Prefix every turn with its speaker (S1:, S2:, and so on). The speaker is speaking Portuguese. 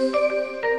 S1: Música